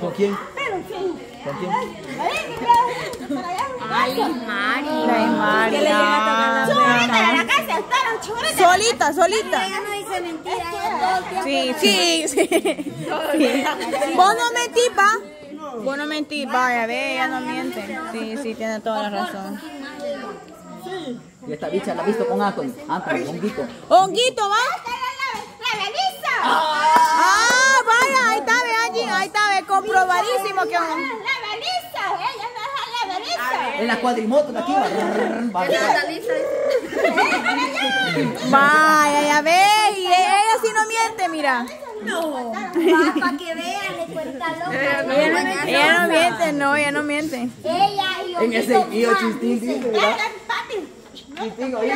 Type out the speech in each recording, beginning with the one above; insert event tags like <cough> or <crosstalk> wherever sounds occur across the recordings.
¿Con quién? ¿Con quién? Ay, Mari. Ay, Mari. Que le llega a tocar la Ajá. puerta. Solita, solita. No dice mentira. Sí, sí, sí. Vos no mentís, pa. Vos no mentís, vaya, ve, ella no miente. Sí, sí, tiene toda la razón. Y esta bicha la ha visto con Anthony. Anthony, honguito. Honguito, ¿va? Ah, vaya, ahí está, ve, Angie, ahí está, ve, comprobadísimo que... En la cuadrimoto de aquí. va. Vaya. Vaya, ya ve, y ella sí no miente, mira. Para que vean, le cuenta loca. Ella no miente, no, ella no miente. Ella y En ese tío chistín dice, dice, ¿verdad? Chistín, oye.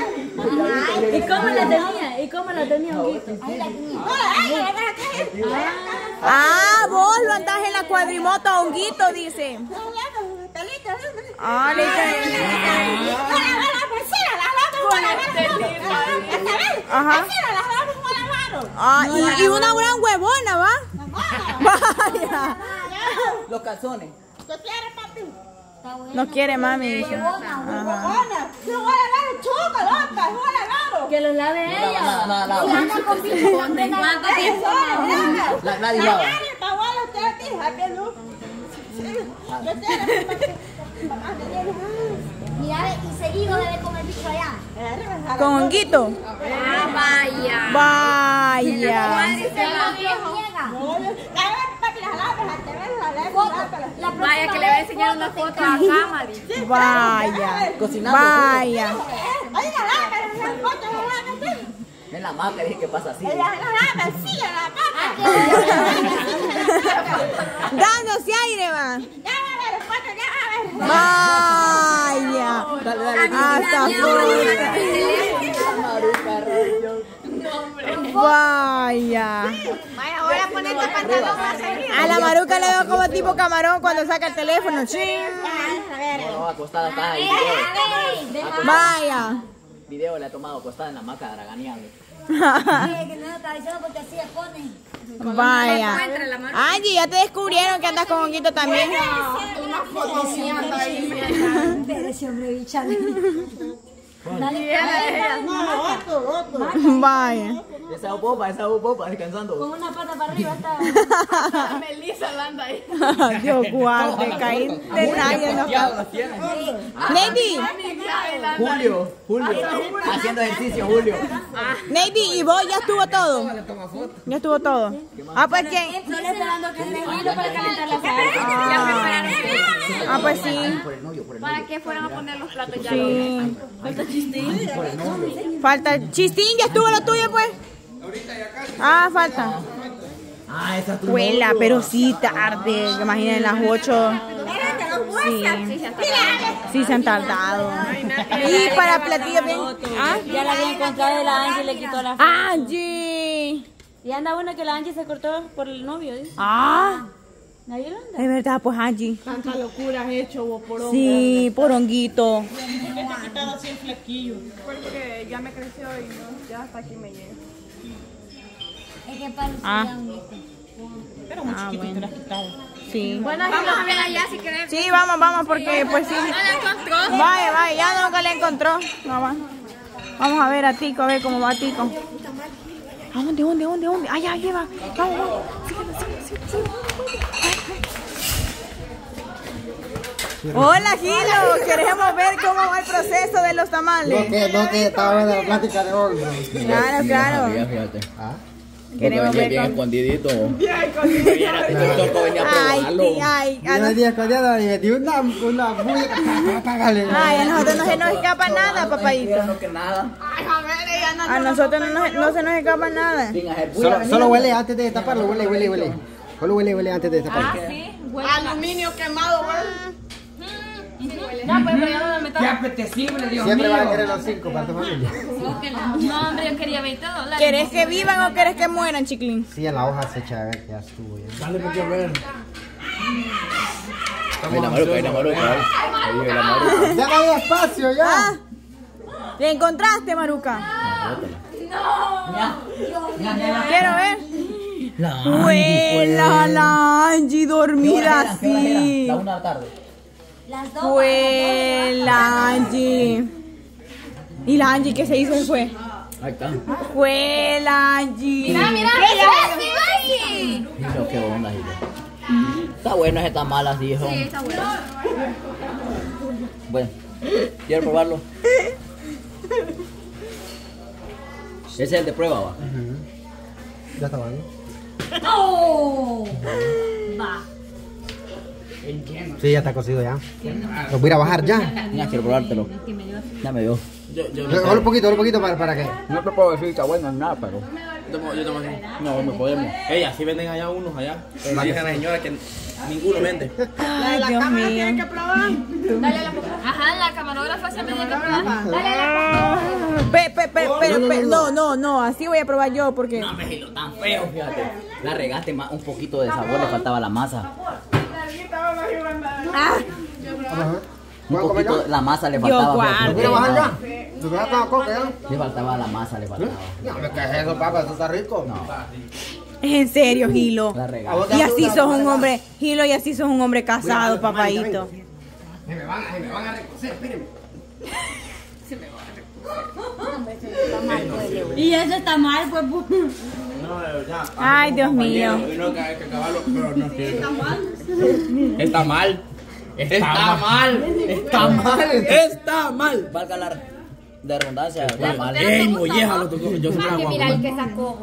¿Y cómo la tenía? ¿Y cómo la tenía Honguito? Ahí la tenía. Ah, vos lo andás en la cuadrimoto, honguito, dice. Ah, le Ajá. Ah, y, y una gran huevona, ¿va? Vaya. Los calzones. Bueno. No quiere mami, Ajá. Que los lave ella. con condena. La Gladys lava. Mira, y seguido debe comer bicho allá. Con honguito. Ah, vaya. Vaya. Vaya que le voy a enseñar una foto a cámara. Vaya. Cocinando. Vaya. En la maca dije que pasa así. Dándose aire, va. Vaya. Dale, dale. Hasta rollo. Vaya. Pantalón más arriba. A la maruca le veo como tipo camarón cuando saca el teléfono. Ching. No, no, acostada está ahí. Vaya. Video le ha tomado acostada en la maca draganeando. <laughs> que no está diciendo porque así se pone. Vaya. Angie, ya te descubrieron que andas con honguito también. Pero ese hombre bicha. Vaya. Esa popa, esa popa, descansando. Con una pata para arriba está. <laughs> <laughs> Dios guarde, caí de nadie. No. Nady, Julio, Julio. Haciendo ejercicio, Julio. Nady, ¿y vos ya estuvo todo? Ya estuvo todo. Ah, pues quién. Estoy esperando que esté lindo para calentar la sal. Ah, pues sí. ¿Para novio. qué fueron a poner los platos ya? Sí. Falta chistín. Falta. Chistín, ya estuvo lo tuyo, pues. Ah, falta. Ah, esa es tu Huela, pero sí tarde. Imaginen las 8. Sí. Sí, se han tardado. Y para platillo bien. ¿Ah? Ya la había encontrado y la Angie le quitó la Angie. Y anda una que la Angie se cortó por el novio, dice. Ah, Nadie lo anda. es verdad, pues Angie. Tanta locura has hecho vos por. Sí, por honguito. ¿Por qué te has quitado así el flequillo? Porque ya me creció y no, ya hasta aquí me llega. Es que para Ah. Pero muy Ah, chiquito bueno. te lo has quitado. Sí. Bueno, vamos a ver allá si queremos. Sí, vamos, vamos, porque pues sí. Vaya, vaya, ya nunca le encontró. No, va. Vamos a ver a Tico, a ver cómo va Tico. ¿A dónde, dónde, dónde, dónde? Ay, ahí va. Vamos, vamos. Síguelo, síguelo, síguelo, síguelo. Hola, Gilo. Queremos ver cómo va el proceso de los tamales. que, no que estaba viendo la plática de hoy. Claro, claro. Fíjate. Queremos ver bien escondidito. Venía a Ay, sí, ay, Yo y una, una bulla. <laughs> Págale. ay, a nosotros no se nos escapa nada. No nada. A nosotros no, nos- no se nos escapa nada. Solo, solo huele antes de destaparlo, huele, huele, huele. Solo huele, huele antes de destaparlo. Aluminio quemado, güey. Ya, pues, pero ya no me metas. apetecible, Dios Siempre van a querer los cinco para tu familia. <laughs> No, hombre, yo quería 20 dólares. ¿Querés que vivan o querés que mueran, chiclín? Sí, en la hoja se echa a ver que ya estuvo ya. Dale, me quiero ver. Ahí la maruca, ahí la maruca. Ahí ahí la maruca. Ya no hay espacio, ya. Ah, ¿le encontraste, Maruca? Quiero ver. La Huela la Angie dormida ¿Qué? ¿Qué así. La una de la tarde. Las dos. Fue la Angie. Y la Angie que se hizo se fue. Ahí está. Fue la Angie. Mira, mira, qué onda. Está bueno ese está mal así, hijo. Sí, está bueno. Bueno, ¿quiero probarlo? <laughs> Ese es el de prueba, va. Ya está bueno. ¡Oh! Va. Sí, ya está cocido ya. Lo voy a ir a bajar ya. Mira, quiero probártelo. Ya me dio. Solo un poquito, un poquito para, para que. No te puedo decir que está bueno nada, pero. Tomo- Yo tomo así. No, me podemos. Ey, así venden allá unos allá. Pero dije a la señora que ninguno vende. Ay, Dios mío. Ajá, la camarógrafa se me dio que probar. Dale, dale. Pe, pe, pe, pero, pe- no, no, no, así voy a probar yo porque. No, me Gilo, tan feo, fíjate. La regaste más, un poquito de sabor, le faltaba la masa. Ah, Un ¿Puedo comer poquito, ya? la masa le faltaba. ¿Lo voy a bajar ya? ¿Lo voy a bajar coca ya? Le faltaba la masa, le faltaba. No, me caes eso, papá, eso está rico. No, es en serio, Gilo. Y así sos un hombre, Gilo, y así sos un hombre casado, papadito. Se me van, se me van a recocer, espérenme. Y eso está mal, pues. No, de verdad. Ay, Dios mío. Está mal. Está mal. Está mal. Está mal. Está mal. Valga la de redundancia, está mal. Ey, molleja lo tocó. Yo siempre hago mira el que sacó.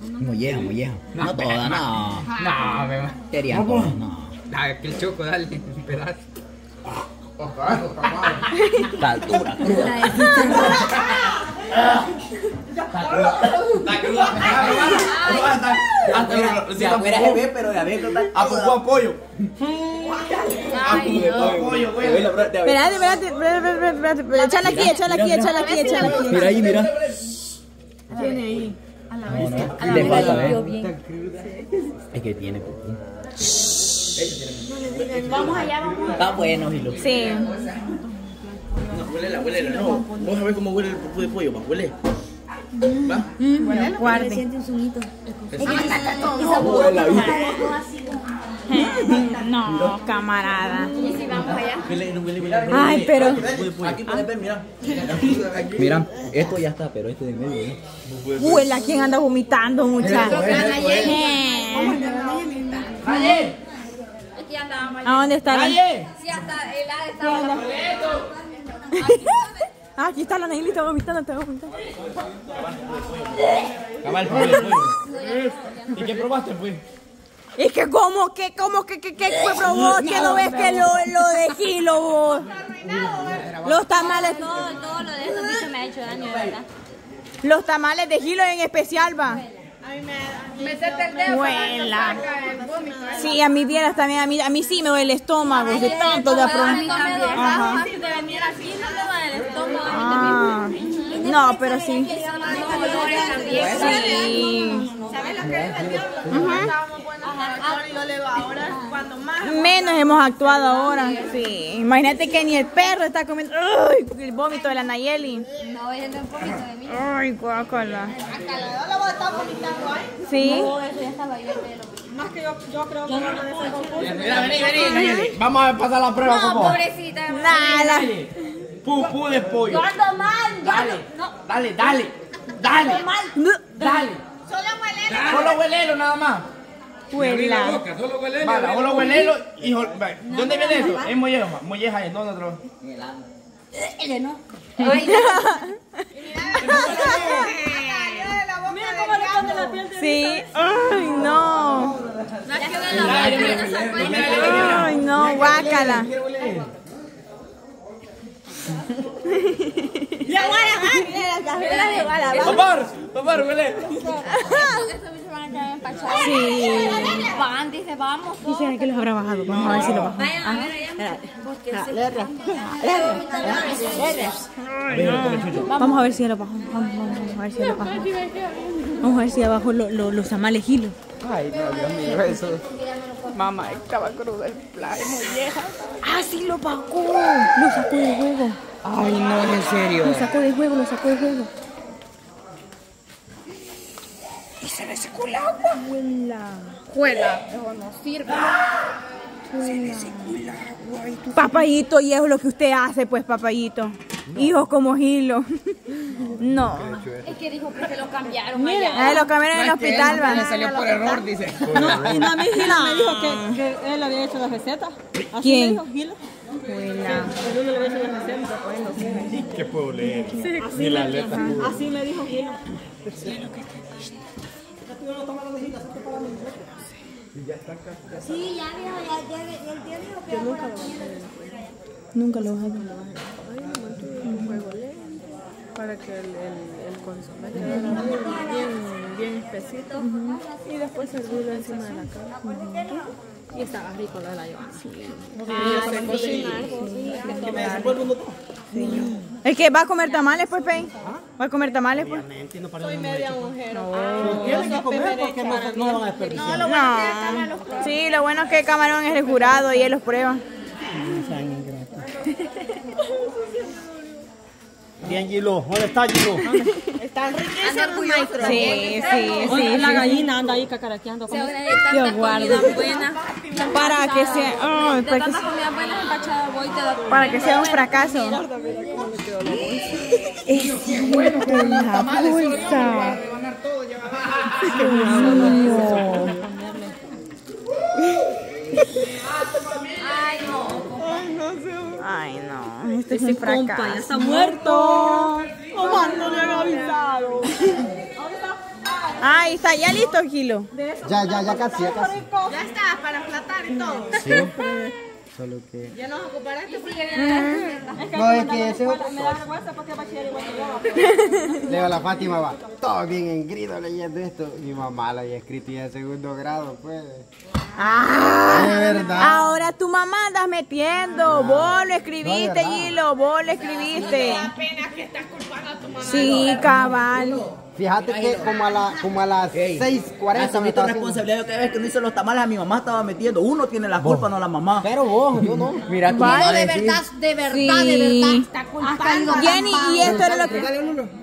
Molleja, molleja. No toda, no. No, me va. Querían todas, no. Dale, que el choco, dale, un pedazo. Está dura, <laughs> Ya fuera pero ya ve que está apoyo. Ay, no. Apoyo, güey. Espérate, espérate, espérate, espérate, espérate. Échala aquí, échala aquí, échala aquí, échala aquí. Mira ahí, mira. Tiene ahí. Le falta, ¿ves? Es que tiene. Vamos allá, vamos. Está bueno, Gilo. Sí. No, huele, huele. No, vamos a ver cómo huele el popó de pollo, va. Huele. Va. Guarde. <laughs> No, camarada. Y si vamos allá. Ay, pero. Aquí puedes ver, mira. Mira, esto ya está, pero este de medio, ¿no? Huela, ¿quién anda vomitando, muchacho? Aquí andábamos. ¿A dónde está la.? Sí, hasta el A estaba Ah, aquí está la Neilita vomitando, está vomitando. Cabal. ¿Y qué probaste, pues? Es que, ¿cómo, que, cómo, que, que, probó? Que no ves que lo, lo de Gilo, vos? Los tamales, Todo, todo lo de esos bichos me ha hecho daño, de verdad. los tamales de Gilo en especial, va. El dedo que Huela. saca el vómito. Sí, a mí vieras también, a mí, a mí sí me duele el estómago de tanto de A Ah, no, pero sí. Sí. Menos hemos actuado ahora. Sí. Imagínate que ni el perro está comiendo. ¡Ay! El vómito de la Nayeli. No, ella no un poquito de mí. Ay, guácala. Hasta la no lo está vomitando ahí. Sí. Más que yo, yo creo que no. Mira, vení, vení. Vamos a pasar la prueba, No, pobrecita. Nada. Pupú de pollo. Yo ando mal. yo Dale, ando- No, dale, dale, dale, dale. Solo huele. Solo huelelo nada más. Huela. Vale, solo huelelo y... jol- ve, ¿Dónde viene eso? Es molleja, ma. molleja, ¿en dónde otro? ella <laughs> no. Mira cómo le pone la piel de Sí. Ay, no. Ay, no, guácala. Papá, papá, huele. Estos bichos van a quedar empachados. Sí. Van, dice, vamos. ¿Y será que los habrá bajado? Vamos a ver si lo bajó. Vayan a ver allá. Porque se Vamos a ver si lo bajó. Vamos, vamos, vamos a ver si lo bajó. Vamos a ver si abajo lo, lo, los tamales gilos. Ay, no, Dios mío, eso. Mamá, estaba crudo el plato, molleja. Ah, sí lo bajó. Lo sacó de juego. Ay, no, en serio. Lo sacó de juego, lo sacó de juego. Y se ve secó el agua. Juela. Eso no sirve. Papayito, y eso es lo que usted hace, pues, papayito. Hijos como Gilo. <laughs> no. Es que dijo que se lo cambiaron allá. Eh, lo cambiaron en el hospital, Le va. salió por error, dice. No, y no, a mí Gila me dijo que, que él había hecho la receta. Así ¿Quién? me dijo la receta. ¿Qué puedo leer? Así, Ni la me, letra pudo. así me dijo Gila. Sí, ya viejo, ya, ya, ya el tío dijo que era por la mañana. Nunca lo vas a Para que el, el, el consomé quedara bien, bien espesito. Y después servirlo encima de la carne. Y estaba rico lo de la Joana. Ah, sí, ¿El que va a comer tamales, pues, Pei? ¿Va a comer tamales, pues? Soy media mujer. Tienen que comer porque no, se- no lo van a desperdiciar. No. Sí, lo bueno es que Camarón es el jurado y él los prueba. Bien, Gilo. ¿Dónde está Gilo? Sí, sí, sí. la gallina anda ahí cacaraqueando. Se comida buena. Para que sea, para que, tanta comida buena, empachada voy te da para que sea un fracaso. Es cierto, la bolsa. Ay, no. <laughs> <laughs> Ay, no, este es un compa ya fracaso. está muerto. Omar no le había avisado. Ahí está, ya listo, Gilo. Ya, ya, ya casi, ya casi. Ya está, para emplatar y todo. Sí. Solo que. Ya nos ocupará este porque No, es que ese otro. me da vergüenza porque va a ser igual que yo. <laughs> Leo la Fátima va. Todo bien en grito leyendo esto. Mi mamá lo había escrito ya en segundo grado, pues. Ah, mamá andas metiendo. Vos lo escribiste. Gilo, vos lo escribiste. Sí, cabal. Fíjate que como a, la, como a las Ey, 6.40 me Asumí tu responsabilidad. Yo cada vez que no hizo los tamales a mi mamá estaba metiendo. Uno tiene la culpa, no la mamá. Pero vos, yo no. <laughs> Mira, tu Vale. mamá de decir- verdad, de verdad, Sí. de verdad. Está culpando a Jenny, y esto era lo que...